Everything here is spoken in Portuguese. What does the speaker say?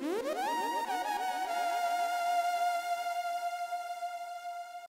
Música